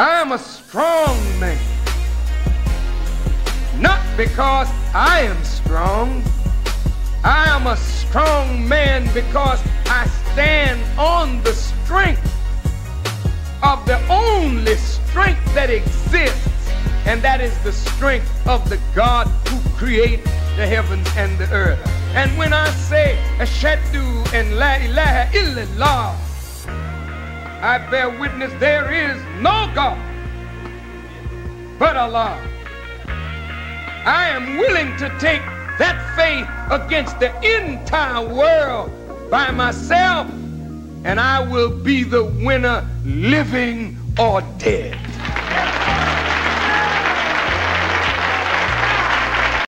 I am a strong man. Not because I am strong. I am a strong man because I stand on the strength of the only strength that exists, and that is the strength of the God who created the heavens and the earth. And when I say Ashadu and La ilaha illallah, I bear witness there is no God but Allah. I am willing to take that faith against the entire world by myself, and I will be the winner, living or dead.